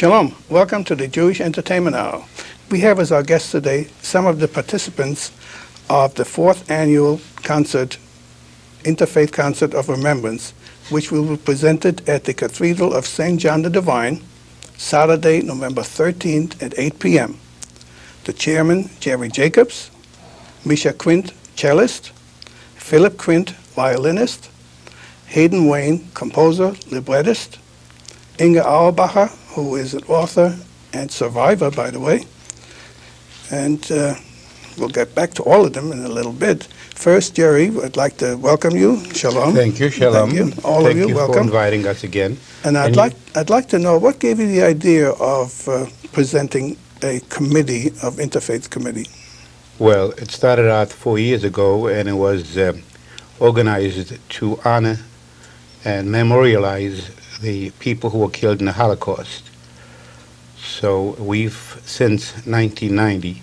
Shalom. Welcome to the Jewish Entertainment Hour. We have as our guests today some of the participants of the fourth annual concert, Interfaith Concert of Remembrance, which will be presented at the Cathedral of St. John the Divine, Saturday, November 13th at 8 p.m. The chairman, Jerry Jacobs, Misha Quint, cellist, Philip Quint, violinist, Hayden Wayne, composer, librettist, Inge Auerbacher, who is an author and survivor, by the way, and uh, we'll get back to all of them in a little bit. First, Jerry, I'd like to welcome you. Shalom. Thank you, Shalom. Thank you. All Thank of you, you for welcome. inviting us again. And I'd And like I'd like to know what gave you the idea of uh, presenting a committee of interfaith committee. Well, it started out four years ago, and it was um, organized to honor and memorialize the people who were killed in the Holocaust. So we've, since 1990,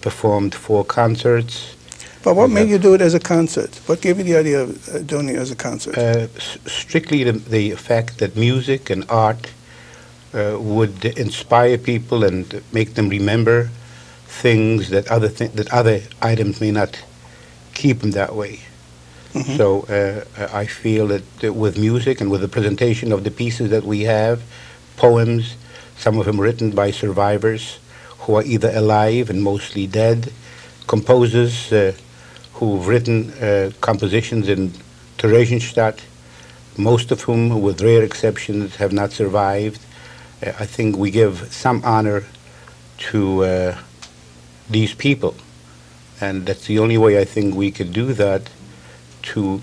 performed four concerts. But what We made have- you do it as a concert? What gave you the idea of uh, doing it as a concert? Uh, s- strictly the, the fact that music and art uh, would inspire people and make them remember things that other that other items may not keep them that way. Mhm. So uh, I feel that with music and with the presentation of the pieces that we have, poems, some of them written by survivors who are either alive and mostly dead, composers uh, who've written uh, compositions in Theresienstadt, most of whom, with rare exceptions, have not survived. Uh, I think we give some honor to uh, these people, and that's the only way I think we could do that to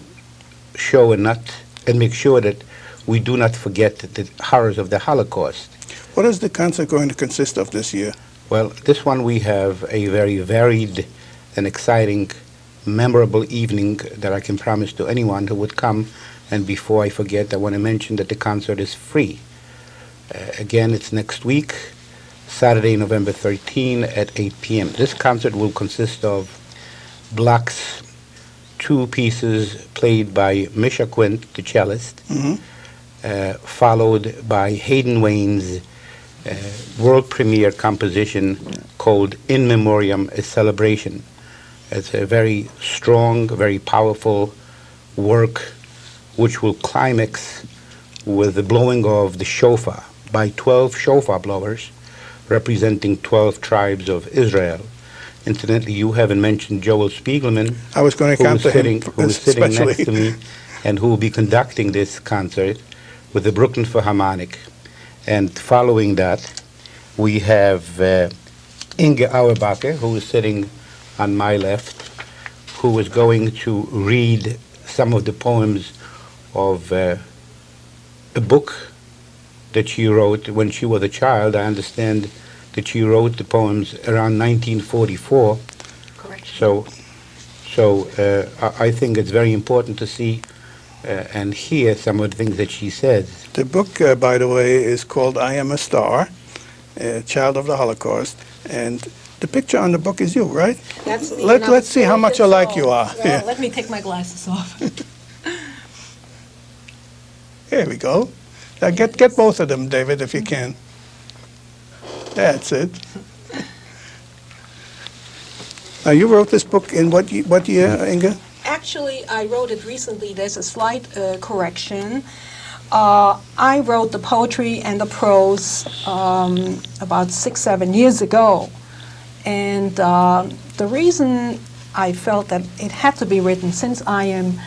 show and not and make sure that we do not forget the horrors of the Holocaust. What is the concert going to consist of this year? Well, this one we have a very varied and exciting, memorable evening that I can promise to anyone who would come. And before I forget, I want to mention that the concert is free. Uh, again, it's next week, Saturday, November 13 at 8 p.m. This concert will consist of Bloch's, two pieces played by Misha Quint, the cellist, Mhm. uh, followed by Hayden Wayne's uh, world premiere composition called In Memoriam, a Celebration. It's a very strong, very powerful work which will climax with the blowing of the shofar by 12 shofar blowers representing 12 tribes of Israel. Incidentally, you haven't mentioned Joel Spiegelman, I was going to come to sitting, him who is sitting next to me and who will be conducting this concert with the Brooklyn Philharmonic. And following that, we have uh, Inge Auerbacher, who is sitting on my left, who is going to read some of the poems of uh, a book that she wrote when she was a child. I understand that she wrote the poems around 1944. Correct. So, so uh, I I think it's very important to see uh, and hear some of the things that she says. The book, uh, by the way, is called I Am a Star, uh, Child of the Holocaust. And the picture on the book is you, right? That's me, Let, let's see how much four alike years you are. Well, Yeah. Let me take my glasses off. Here we go. Now get, get both of them, David, if you can. That's it. Now, you wrote this book in what, what year, Inge? Actually, I wrote it recently. There's a slight uh, correction. Uh, I wrote the poetry and the prose um, about six, seven years ago. And uh, the reason I felt that it had to be written, since I am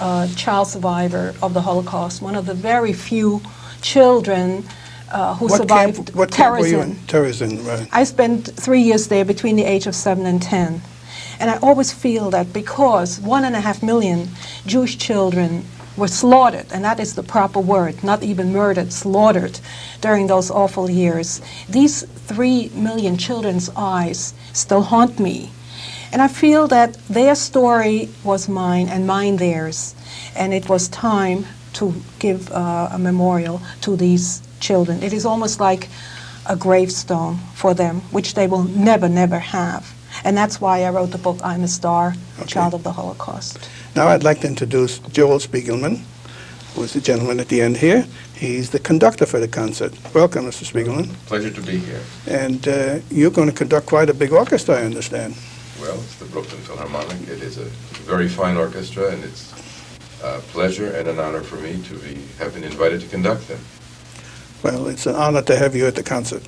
a child survivor of the Holocaust, one of the very few children uh, who What survived camp, what camp were you Terezin. in? Terezin, right. I spent three years there between the age of seven and ten. And I always feel that because one and a half million Jewish children were slaughtered, and that is the proper word, not even murdered, slaughtered during those awful years, these three million children's eyes still haunt me. And I feel that their story was mine and mine theirs. And it was time to give uh, a memorial to these children. It is almost like a gravestone for them, which they will never, never have. And that's why I wrote the book, I'm a Star, Okay. Child of the Holocaust. Now I'd like to introduce Joel Spiegelman, who is the gentleman at the end here. He's the conductor for the concert. Welcome, Mr. Spiegelman. Pleasure to be here. And uh, you're going to conduct quite a big orchestra, I understand. Well, it's the Brooklyn Philharmonic. It is a very fine orchestra, and it's a pleasure and an honor for me to be, have been invited to conduct them. Well, it's an honor to have you at the concert.